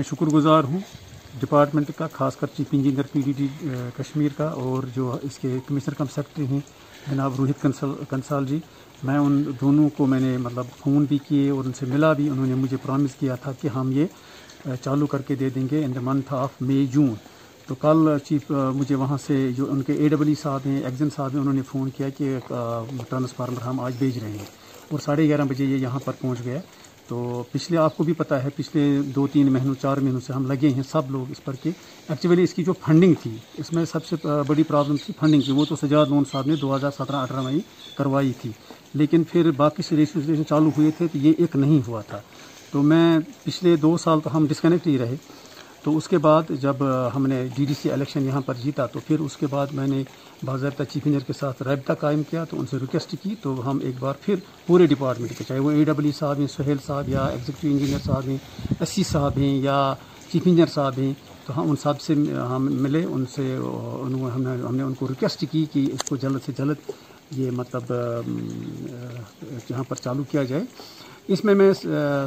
मैं शुक्रगुजार हूँ डिपार्टमेंट का, खासकर चीफ इंजीनियर पीडीडी कश्मीर का और जो इसके कमिश्नर कम सेक्रेटरी हैं, जनाब रोहित कंसल, कंसाल जी। मैं उन दोनों को मैंने मतलब फ़ोन भी किए और उनसे मिला भी। उन्होंने मुझे प्रॉमिस किया था कि हम ये चालू करके दे देंगे in the month of May June तो कल चीफ मुझे वहाँ से जो उनके ए डब्ल्यू साहब हैं एग्जन साहब हैं, उन्होंने फ़ोन किया कि ट्रांसफार्मर हम आज भेज रहे हैं। और साढ़े ग्यारह बजे ये यहाँ पर पहुँच गया। तो पिछले आपको भी पता है, पिछले दो, तीन महीनों, चार महीनों से हम लगे हैं सब लोग इस पर के। एक्चुअली इसकी जो फंडिंग थी, इसमें सबसे बड़ी प्रॉब्लम थी फंडिंग की। वो तो सजाद लोन साहब ने 2017-18 में ही करवाई थी। लेकिन फिर बाकी से रजिस्ट्रेशन चालू हुए थे तो ये एक नहीं हुआ था। तो मैं पिछले दो साल तो हम डिस्कनेक्ट ही रहे। तो उसके बाद जब हमने डीडीसी इलेक्शन यहाँ पर जीता तो फिर उसके बाद मैंने बाबा चीफ इंजीनियर के साथ रबता कायम किया तो उनसे रिक्वेस्ट की तो हम एक बार फिर पूरे डिपार्टमेंट के, चाहे वो ए डब्ल्यू साहब हैं, सुहेल साहब या एग्जीक्यूटिव इंजीनियर साहब हैं एस साहब हैं या चीफ इंजीनियर साहब हैं तो हम उन साहब से हम मिले, उनसे हमने हमने उनको रिक्वेस्ट की कि इसको जल्द से जल्द ये मतलब यहाँ पर चालू किया जाए। इसमें मैं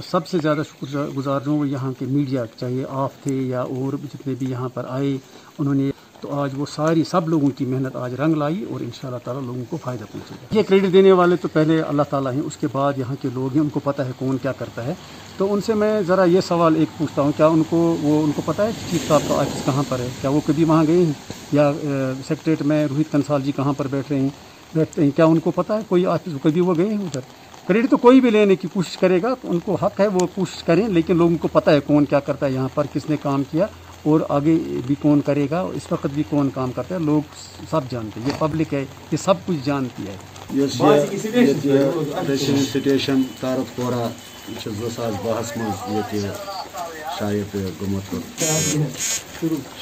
सबसे ज़्यादा शुक्र गुजार हूँ यहाँ के मीडिया चाहे आप थे या और जितने भी यहाँ पर आए उन्होंने तो आज वो सारी, सब लोगों की मेहनत आज रंग लाई और इन ताला लोगों को फ़ायदा पहुँचेगा। ये क्रेडिट देने वाले तो पहले अल्लाह ताला हैं, उसके बाद यहाँ के लोग हैं, उनको पता है कौन क्या करता है। तो उनसे मैं ज़रा ये सवाल एक पूछता हूँ, क्या उनको, वो उनको पता है चीफ साहब का ऑफ़िस कहाँ पर है? क्या वो कभी वहाँ गए हैं? या सेक्रेटरीट में रोहित कंसाल जी कहाँ पर बैठ रहे हैं, बैठते हैं, क्या उनको पता है कोई ऑफ़िस, कभी वो गए हैं उधर? क्रेडिट तो कोई भी लेने की कोशिश करेगा तो उनको हक है वो कोशिश करें लेकिन लोगों को पता है कौन क्या करता है यहाँ पर किसने काम किया और आगे भी कौन करेगा इस वक्त भी कौन काम करता है लोग सब जानते हैं ये पब्लिक है ये सब कुछ जानती है। सिचुएशन तारतपोरा बहस मज शायद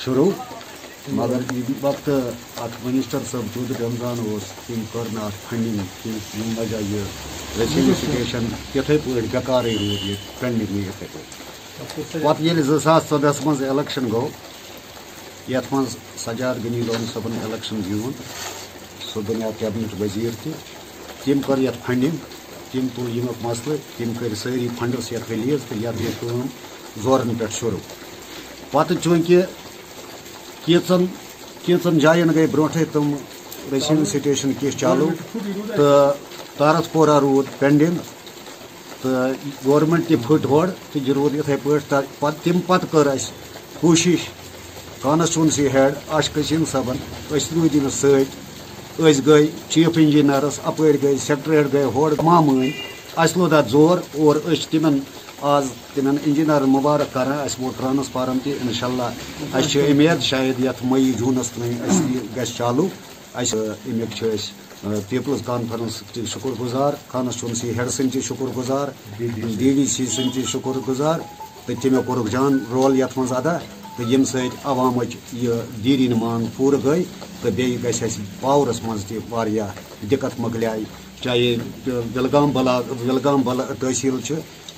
शुरू? मगर वक्त अत मिनिस्टर सब दूध रमज़ान तम कर फंडिंग वजह यह रेसिलिफिकेशन इथे पे बेकार रूद ये पेंडिंग इथे पे पे ये गो ये सजाद गनी लोन सबन इलेक्शन जीवन सह बनिया कैबिनेट वज़ीर तम कर फंडिंग तम तुल यमुक मसल तम कर सारी फंडस ये रिलीज़ तो ये जोरन पे शुरू पे चूँकि कैचन जायन गई ब्रोटे तुम रेसिंग सिचुएशन किस चालू तो तारसपोरा रूद पेंडिंग तो गवर्नमेंट ती फट हड़ तो यह रूद इथे पे तम पत कर कोशिश कॉन्स्टिट्यूंसी हेड कसीम सबन रूद सत गई चीफ इंजीनियरस अप गई सेक्रेटरी गई हड़ अस लोद ज़ोर, और तिमन आज तिम इंजीनियर मुबारक कर वो ट्रांसफार्म तह इनशाला उम्मीद शायद ये मई जूनस तक चालू अमुक पीपल्स कॉन्फ्रेंस शुक्र गुजार कॉन्स्टिट्यूंसी हेड सन शुक्र गुजार डी डी सी सन शुक्र गुजार तो तमें कोर जान रोल ये मज अदा तो यम सवाम दीरिन मांग पूर गई तो बे पावरस मज दिक्कत मकल चाहे विलगाम बला विलगाम बला तहसील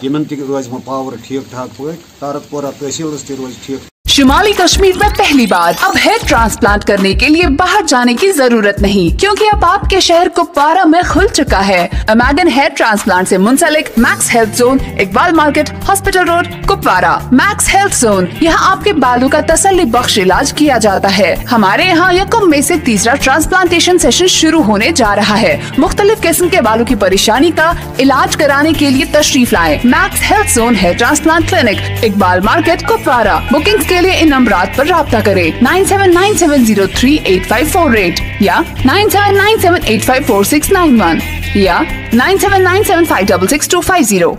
तिमन रोज पावर ठीक ठाक पे तारकपोरा तहसील रोज ठीक शुमाली कश्मीर में पहली बार अब हेयर ट्रांसप्लांट करने के लिए बाहर जाने की ज़रूरत नहीं, क्योंकि अब आपके शहर कुपवारा में खुल चुका है। अमेगन हेयर ट्रांसप्लांट से मुंसलिक Max Health Zone Iqbal market hospital road Kupwara Max Health Zone यहाँ आपके बालों का तसली बख्श इलाज किया जाता है। हमारे यहाँ यकम में ऐसी तीसरा ट्रांसप्लांटेशन सेशन शुरू होने जा रहा है। मुख्तलिफ़ किस्म के बालों की परेशानी का इलाज कराने के लिए तशरीफ़ लाए। मैक्स हेल्थ जोन है transplant clinic Iqbal market Kupwara booking के लिए इन नंबर पर रहा करें nine seven nine seven zero three eight five four eight या nine seven nine seven eight five four six nine one या nine seven nine seven five double six two five zero